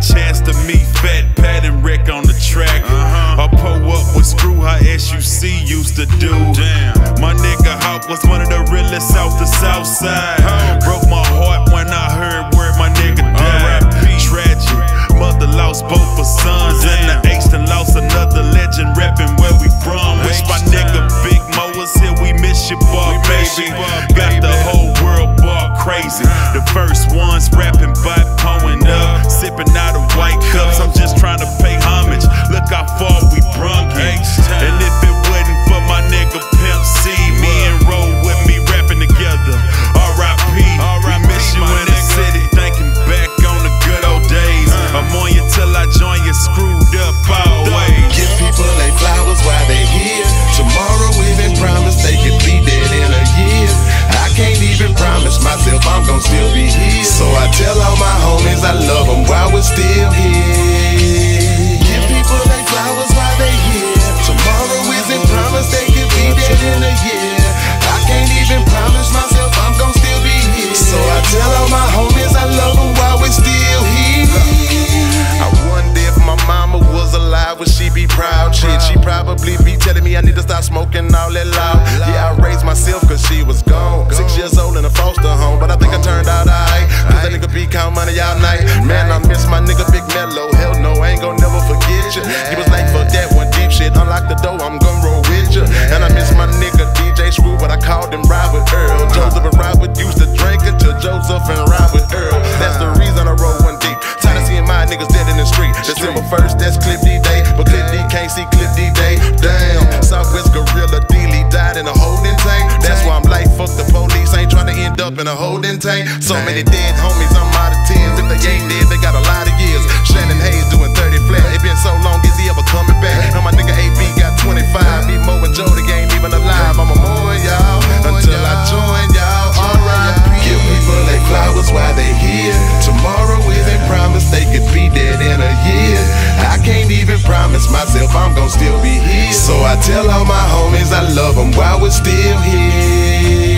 chance to meet Fat Pat and Rick on the track. Uh-huh. I pull up with Screw High SUC used to do. Damn. My nigga Hawk was one of the realest out the south side. Huh. Broke my heart when I heard where my nigga died. Tragic. Mother lost both her sons. Damn. And the H lost another legend Reppin' where we from. Wish my nigga Big Moe was here. We miss you, bar, baby. Bar, Got the whole world bar crazy. Uh first ones rapping by pulling up, sipping out of white cups. I'm just trying to pay homage. Look how far we brung it. And if it wasn't for my nigga Pimp C, me and roll with me rapping together. R.I.P. We miss you in the city, thinking back on the good old days. Uh. I'm on you till I join you, screwed up always. Give people they flowers while they here. Tomorrow even promise they could be dead in a year. I can't even promise myself I'm gonna still be here. So I tell all my homies I love them while we're still here. Give people they flowers while they here. Tomorrow isn't promised they could be dead in a year. I can't even promise myself I'm gonna still be here. So I tell all my homies I love them while we're still here. I wonder if my mama was alive, would she be proud? Shit, she probably be telling me I need to stop smoking all that loud. Yeah, I raised myself cause she was gone. Six years old in a foster home, but I think I turned out So many dead homies, I'm out of tens. If they ain't dead, they got a lot of years. Shannon Hayes doing 30 flat. It been so long, is he ever coming back? Now my nigga AB got 25. Me, Mo, and Joe, the ain't even alive. I'm a more y'all until I join y'all. Alright. Give people they flowers while they here. Tomorrow isn't promised they could be dead in a year. I can't even promise myself I'm gon' still be here. So I tell all my homies I love them while we're still here.